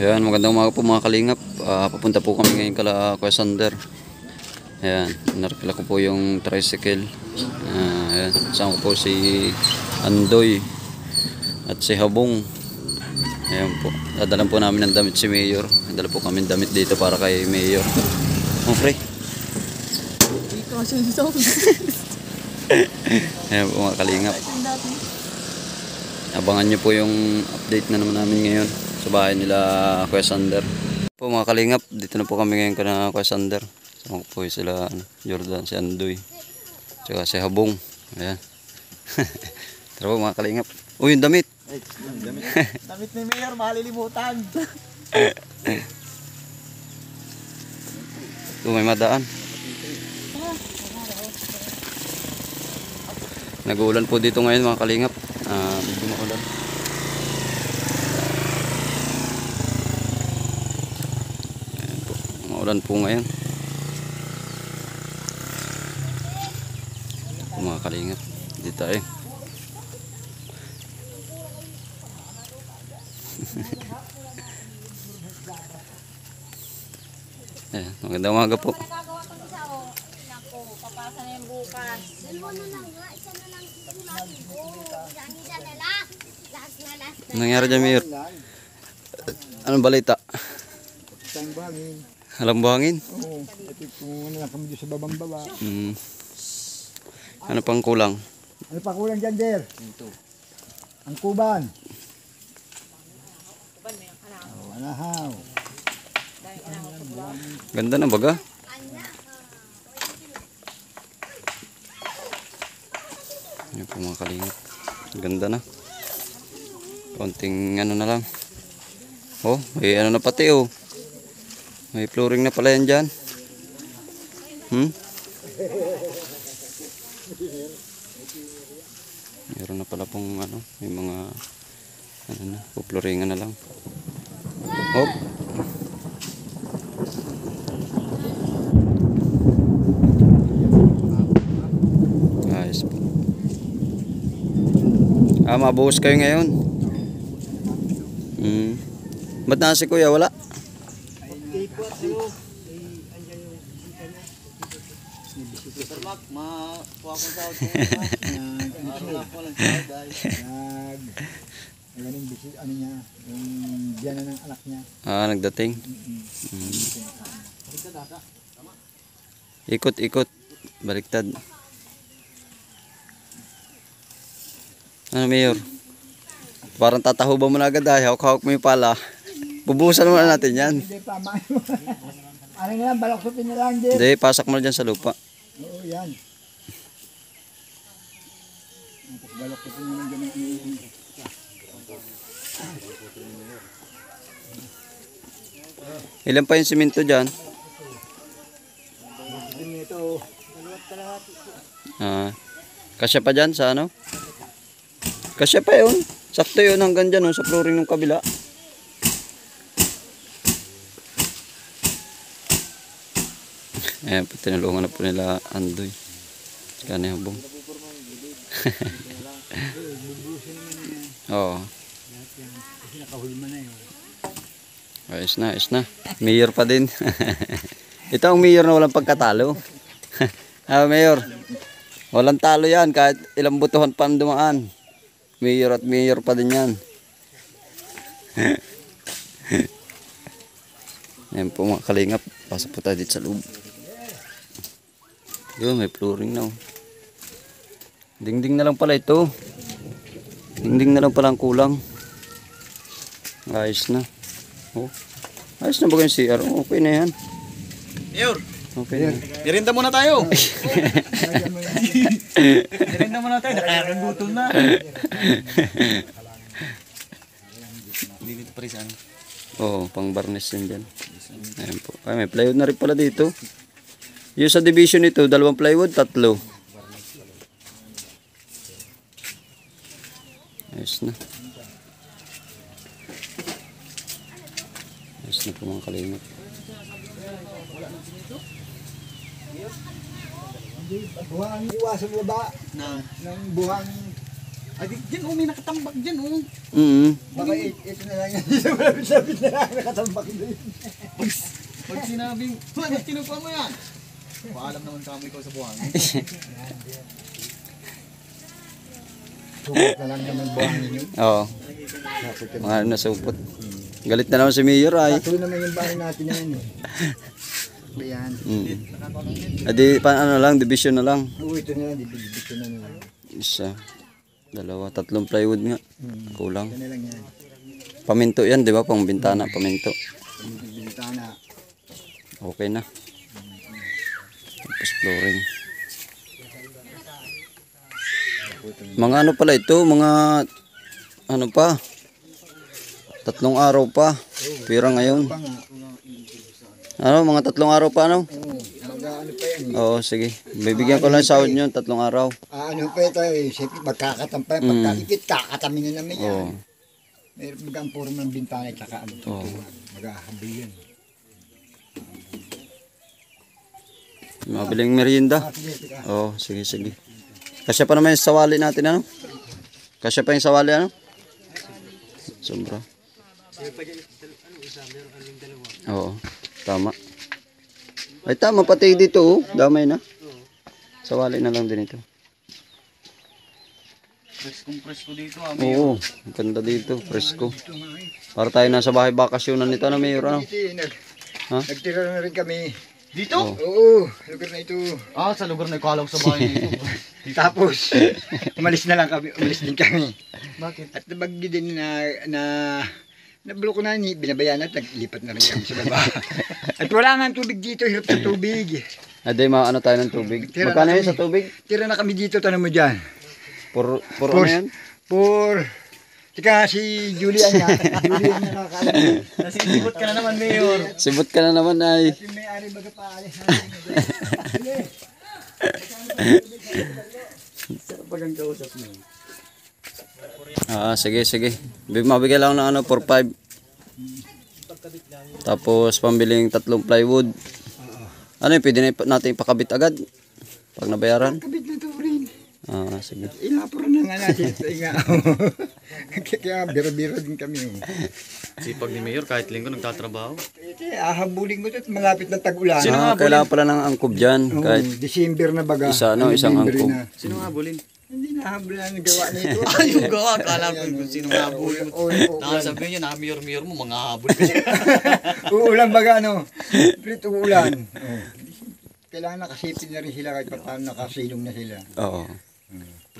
Ayan, magandang umaga po mga kalingap. Ah, papunta po kami ngayon kala Kuya Sander. Ayan, narakila ko po yung tricycle. Ah, ayan, kasama ko po si Andoy at si Habong. Ayan po, dadalan po namin ng damit si Mayor. Dala po kami damit dito para kay Mayor. Oh, pre. Ikaw. Ayan po mga kalingap. Abangan nyo po yung update na naman namin ngayon sa bahay nila Kuya Sander. Po mga kalingap, dito na po kami ngayon kana Kuya Sander. Sama ko po sila ano, Jordan, si Andoy, tsaka si Habong. Ayan. Tara po mga kalingap. Uy, yung damit. Ay, damit, damit ni Mayor, malilimutan. Ito may madaan. Nag-uulan po dito ngayon mga kalingap. Ah, medyo maulan. Po. Maulan po ngayon. Mga kalingap. Dito tayo. Ayan, magandang umaga po. Papasa na yung bukas. Dalawa na lang nga, isa na lang nangyari dyan, Mayor? Anong balita? Isang bangin. Alam buhangin? Oo, ito kung ano lang kami sa babang baba. Hmm. Ano pang kulang? Ano pa kulang dyan, Der? Ito. Ang kuban. Oh, anahaw. Ganda na baga. Ayan po mga kalingap. Ganda na. Konting ano na lang. Oh, may ano na pati oh. May flooring na pala yan dyan. Hmm? Meron na pala pong ano, may mga ano na, puploringan na lang. Oh, Ayos po. Ah, mabuhos kayo ngayon. Hmm. Ba't na si kuya? Wala? Nag... Ang ganun, bisi, ano niya, yung biyanan ng anak niya. Ah, nagdating. Hmm. Ikot, ikot. Baliktad. Ano, Mayor? Parang tatahuban mo na agad ah. Hawak-hawak mo yung pala. Bubuhusan muna natin yan. Hindi pa, ano balaksutin na lang, Der. Hindi, pasak mo na dyan sa lupa. Oo, yan. Dyan ang iniinom. Ilan pa yung simento dyan? Ah, kasya pa dyan sa ano? Kasya pa yun. Sakto yun hanggang dyan oh, sa flooring ng kabila. Ayan po, tinulungan na po nila Andoy. Saka ni Habong. Oo. na yun. Ayos na, ayos na. Mayor pa din. Ito ang mayor na walang pagkatalo. ah, mayor. Walang talo yan kahit ilang butuhan pa ang dumaan. Mayor at mayor pa din yan. Ayan po mga kalingap. Pasok po tayo dito sa loob. Yun, may flooring na. oh. Dingding na lang pala ito. Dingding na lang pala ang kulang. Ayos na. Oh. Ayos na ba yung CR? Oh, Okay na yan. Mayor, Okay na. yan. irinda muna tayo. Irinda muna tayo, nakakagutol na. Dito pa rin sa ano. Oo, oh, pang barnes yan dyan. Ayan po. Ay, may plywood na rin pala dito. Yung sa division nito, dalawang plywood, tatlo. Ayos na. Ayos na po mga kalingap. Buhang iwasan baba Na, ng buhang Ay, di- dyan oh, may nakatambak dyan oh. Mm. Baka it, ito na lang yan. Malapit-lapit na lang nakatambak doon. Pag, pag sinabing, ba't kinukuha mo yan? Paalam naman kami ko sa buhangin. Sumot na lang naman buhangin yun. Oo. Mga nasupot. Galit na naman si Mayor ay. Patuloy naman yung bahay natin na yun eh. Ayan. Mm. Adi, pa, ano lang, division na lang. Oo, ito na lang. Dito na lang. Isa, dalawa, tatlong plywood nga. Kulang. Ito na lang yan. Paminto yan, di ba? Pang bintana, paminto. Bintana. Okay na. Tapos flooring. Mga ano pala ito, mga ano pa? Tatlong araw pa. Pira ngayon. Ano, mga tatlong araw pa ano? Oo. Sige. Bibigyan ko lang sahod nyo, tatlong araw. Ah, ano pa ito eh. Siyempre magkakatampa. Pagkaikit, kakatamin na naman yan. Oo. Meron mag ang puro ng bintana at saka ano. Oo. Mag-ahabi yan. Mabiling merienda. Ah, sige, sige. Oo. Kasya pa naman yung sawali natin, ano? Kasya pa yung sawali, ano? Sobra. Oo, tama. Ay, tama, pati dito, oh. Damay na. Sawali na lang din ito. Preskong presko dito ah. Oo, ang ganda dito, fresco. Para tayo nasa bahay bakasyonan nito, ano, Mayor, ano? Nag, Ha? nagtira na rin kami. Dito? Oo, lugar na ito. Ah, sa lugar na ikalaw sa bahay na ito. Tapos, umalis na lang kami, umalis din kami. Bakit? At nabagyo din na, na, nabloko na ni, binabayan at naglipat na rin kami sa baba. At wala nga tubig dito, hirap sa tubig. Ade, maano tayo ng tubig. Tira Magkano yun sa tubig? Tira na kami dito, tanong mo dyan. Por, por Por- ano yan? For, tika si Julian nga, Julian nga. Nasisibot ka na naman, Mayor. Sibot ka na naman, ay. Yung may-ari baga pa alis Pag ang kausap mo. Ah, sige, sige. Bi- Mabigay lang ng ano, 4-5. Tapos, pambiling tatlong plywood. Ano yun, pwede na natin ipakabit agad? Pag nabayaran? Kabit to rin. Ah, sige. Inapuro na nga natin ito nga. Kaya biro-biro din kami. oh. Sipag ni Mayor, kahit linggo nagtatrabaho. Ito, ahabulin ko ito at malapit na tag-ulan. Ah, kailangan pala ng angkob dyan. Oo, Kahit December na baga. Isa, no? Isang November angkop. na. Sino nga bulin? Hindi na habol na gawa na ito. Ay, yung gawa. Kala ko kung sino nga bulin mo. Oo, oo, Nakasabi niyo, na Mayor-Mayor mo, mga habol ka siya. Uulan baga no. Prit uulan. Oh. Kailangan nakasipin na rin sila kahit pa paano nakasilong na sila. Oo.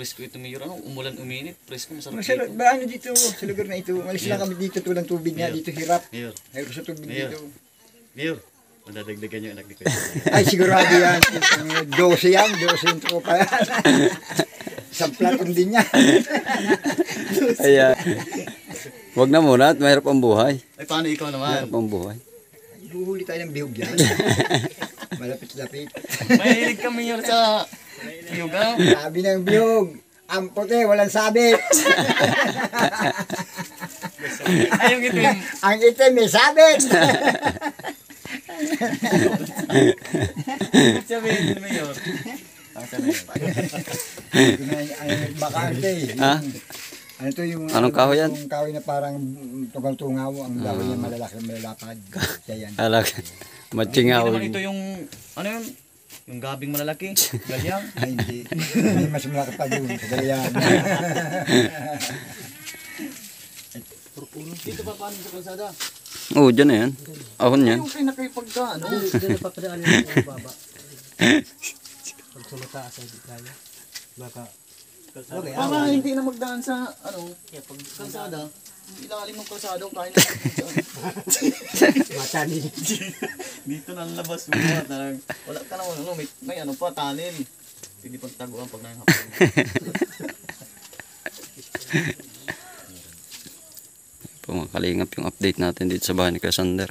Presko ito, Mayor. Ano? Umulan, uminit. Presko, masarap Masarap dito. ba ano dito sa lugar na ito? Malis lang kami dito tulang tubig nga dito hirap. Mayor, Hirap sa tubig Mayor. dito. Mayor. Madadagdagan yung anak ni Kuya. Ay sigurado yan. 12 yan, 12 yung tropa yan. Isang platon din yan. Ayan. Wag na muna at mahirap ang buhay. Ay, paano ikaw naman? Mahirap ang buhay. Huhuli tayo ng bihog yan. Malapit-lapit. Mahilig ka, Mayor, sa yung ano? Sabi ng bihog, ang puti, walang sabit. Ay, yung itim. ang itim, may sabit. Sabihin ni Mayor. Ang sabi Ay, bakante. Ha? Ano to yung Anong kahoy yan? Yung kahoy na parang tugang-tungaw, ang dahon niya malalaki, malalapad. Siya yan. Alag. Matchingaw. ito yung, ano yun? Yung gabing malalaki. Galyang. Ay, hindi. May mas malaki pa. Sa galayan. Dito pa paano sa kalsada? Oo, dyan na yan. Ahon yan. Yung pinakipagka, ano? Para hindi na magdaan sa, ano, kalsada. Ilalim ng kalsada, kain na. Mata ni. Dito na labas mo. na- Wala ka naman, ano, may, may ano pa, tunnel. Hindi pang taguan pag nakahapon. po mga kalingap yung update natin dito sa bahay ni Casander.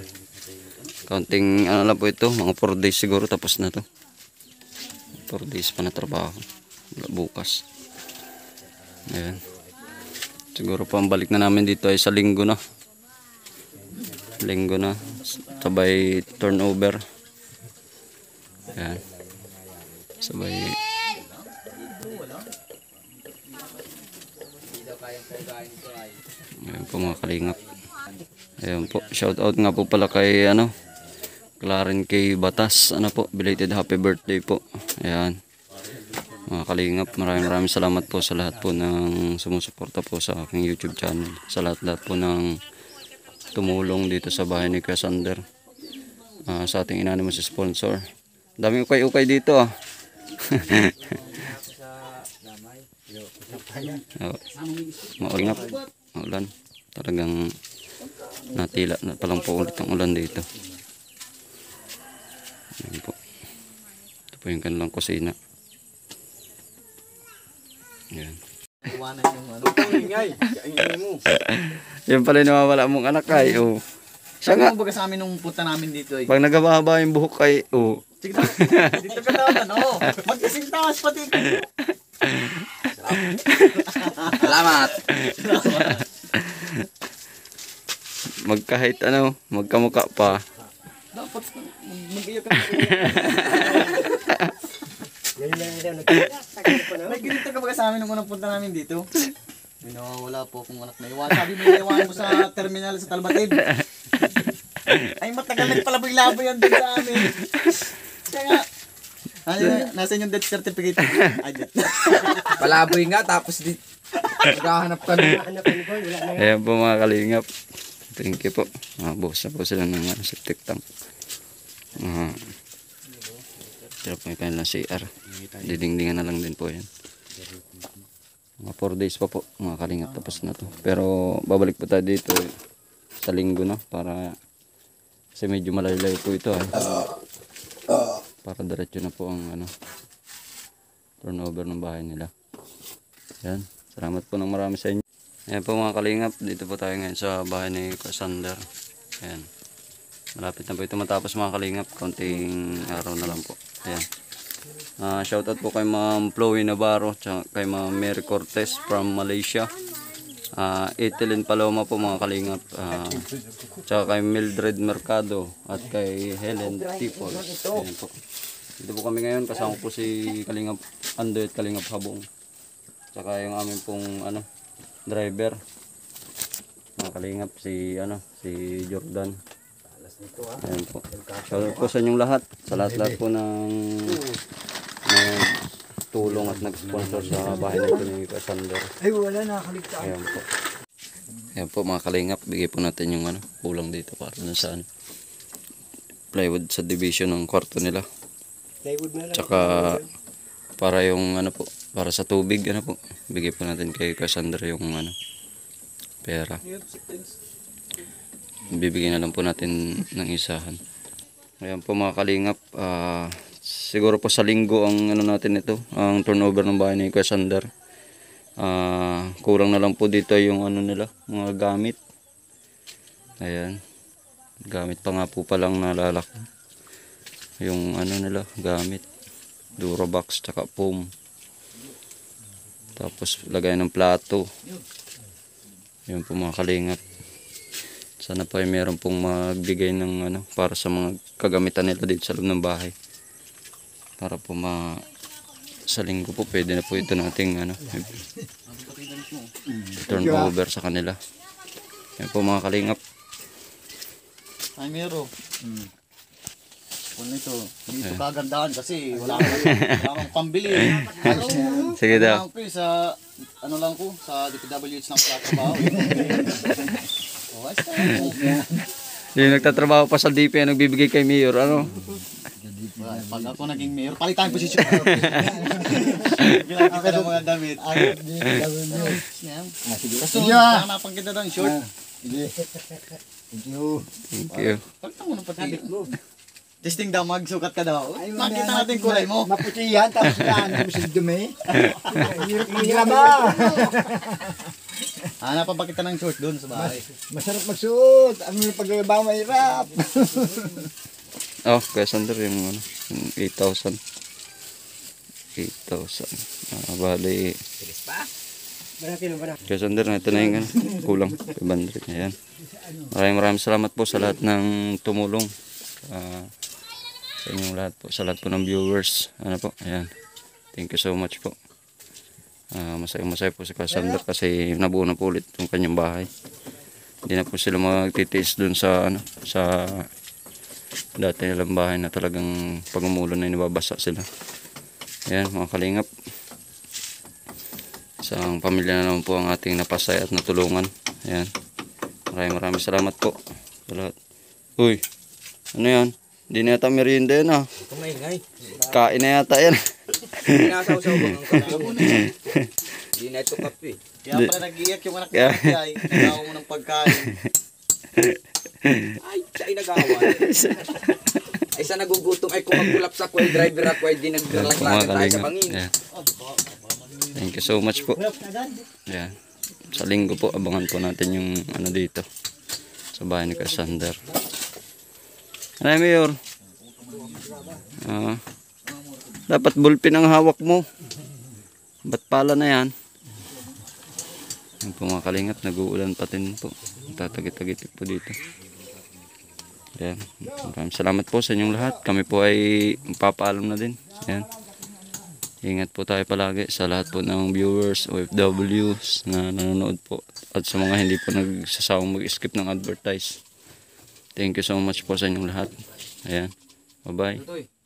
Counting ano lang po ito, mga 4 days siguro tapos na to. 4 days pa na trabaho. Bukas. Ayan. Siguro pa ang balik na namin dito ay sa linggo na. Linggo na. Sabay turnover. Ayan. Sabay Ayan po mga kalingap. Ayan po. Shout out nga po pala kay ano. Claren K. Batas. Ano po. Belated happy birthday po. Ayan. Mga kalingap. Maraming maraming salamat po sa lahat po ng sumusuporta po sa aking YouTube channel. Sa lahat-lahat po ng tumulong dito sa bahay ni Kuya Sander. Ah, sa ating anonymous sponsor. Daming ukay-ukay dito ah. Oh, maulan. Maulan. Talagang natila na palang po ulit ang ulan dito. Ayan po. Ito po yung kanilang kusina. Ayan. Iwanan yung ano. Ingay. Ingay mo. Yan pala yung nawawala mong anak ay. Oh. Siya nga. Ano baga sa amin nung punta namin dito eh. Pag nagabahaba yung buhok ay. Oh. Sige na. Dito ka na ano. Magkasing taas pati ka. Salamat. Magkahit ano, magkamuka pa. Dapat mag-iyak ka. May ganito ka baga sa amin nung unang punta namin dito. May nawawala po akong anak na iwan. Sabi mo iwan mo sa terminal sa Talbatid. Ay matagal nagpalaboy-laboy yan din sa amin. Kaya nga. Ano, nasa yung death certificate. Ay, death. Palaboy nga, tapos di, naghahanap ka na. Ayan po mga kalingap. Thank you po. Mga boss na po sila ng ano, septic tank. Uh, Sila po yung kanilang CR. Didingdingan na lang din po yan. Mga 4 days pa po mga kalingap tapos na to. Pero babalik po tayo dito eh, sa linggo na para kasi medyo malaylay po ito eh. Para diretso na po ang ano turnover ng bahay nila. Yan. Salamat po ng marami sa inyo. Ayan po mga kalingap. Dito po tayo ngayon sa bahay ni Casander. Ayan. Malapit na po ito matapos mga kalingap. Konting araw na lang po. Ayan. Ah, shoutout po kay Ma'am Chloe Navarro kay Ma'am Mary Cortez from Malaysia. Ah, Etelyn Paloma po mga kalingap. Ah, tsaka kay Mildred Mercado at kay Helen Tipol. Po. Dito po kami ngayon kasama po si Kalingap Andoy at Kalingap Habong. Tsaka yung aming pong ano driver. Mga kalingap si ano si Jordan. Ayan po. Shoutout po sa inyong lahat. Sa lahat-lahat po ng tulong at nag-sponsor sa bahay nito ni Casander. Ay, wala nakaligtaan. Ayan po. Ayan po mga kalingap. Bigay po natin yung ano, kulang dito para dun sa ano, plywood sa division ng kwarto nila. Plywood na lang. Tsaka para yung ano po, para sa tubig ano po. Bigay po natin kay Cassandra yung ano pera. Bibigyan na lang po natin ng isahan. Ayan po mga kalingap, ah, siguro po sa linggo ang ano natin ito, ang turnover ng bahay ni Cassandra. Ah, kulang na lang po dito yung ano nila, mga gamit. Ayan. Gamit pa nga po palang naalala ko. Yung ano nila, gamit. Durabox tsaka foam. Tapos lagay ng plato. Yun po mga kalingap. Sana pa ay meron pong magbigay ng ano para sa mga kagamitan nila dito sa loob ng bahay. Para po ma sa linggo po pwede na po ito nating ano turn over sa kanila. Yan po mga kalingap. Ay, meron. Hmm. Ano ito? Dito kagandahan kasi wala kang, wala kang pambili. Ano? Sige daw. Eh, sa ano lang ko sa DPWH ng ayos na. Yung nagtatrabaho pa sa DP nagbibigay kay Mayor, ano? Pag ako naging mayor, palitan ang posisyon. Bilang kita ng mga damit. Yan. Kaso, hanapan kita ng short. Thank you. Thank you. Palitan mo ng pati. Testing daw, magsukat ka daw. Makita natin kulay mo. Maputi yan, tapos mo sa dumi. Hirap ba? Hanapan pa kita ng short doon sa bahay. Masarap magsuot. Ang mga paglabaw mahirap. Oh, kaya Sander yung ano, yung 8,000. 8,000. Ah, bali. Kaya Sander, ito na yung ano, kulang. 500. Ayan. Maraming maraming salamat po sa lahat ng tumulong. Ah, sa inyong lahat po. Sa lahat po ng viewers. Ano po, ayan. Thank you so much po. Ah, masaya masaya po si Cassandra kasi nabuo na po ulit yung kanyang bahay. Hindi na po sila magtitiis dun sa ano sa dati nilang bahay na talagang pag umulan na nababasa sila. Ayan mga kalingap. Isang pamilya na naman po ang ating napasaya at natulungan. Ayan. Maraming maraming salamat po sa lahat. Uy, ano yan? Hindi na yata merienda yan ah. Kain na yata yan. Pinasaw-saw bang ang kape? Hindi na ito kape. Kaya pala nag-iyak yung anak niya. Ay, nagawa mo ng pagkain. Ay, siya ay nagawa. ay sa nagugutom ay kung magkulap sa kuya driver ako ay di Mga naglalaglagan tayo sa bangin. Ayan. Thank you so much po. Ayan. Sa linggo po, abangan po natin yung ano dito. Sa bahay ni Cassandra. Ano yung Mayor? Ah, dapat bulpin ang hawak mo. Ba't pala na yan? Yung po mga kalingap, nag-uulan pa din po. Tatagit-tagitik po dito. Ayan. Maraming salamat po sa inyong lahat. Kami po ay papaalam na din. Ayan. Ingat po tayo palagi sa lahat po ng viewers, OFWs na nanonood po. At sa mga hindi po nagsasawang mag-skip ng advertise. Thank you so much po sa inyong lahat. Ayan. Bye-bye.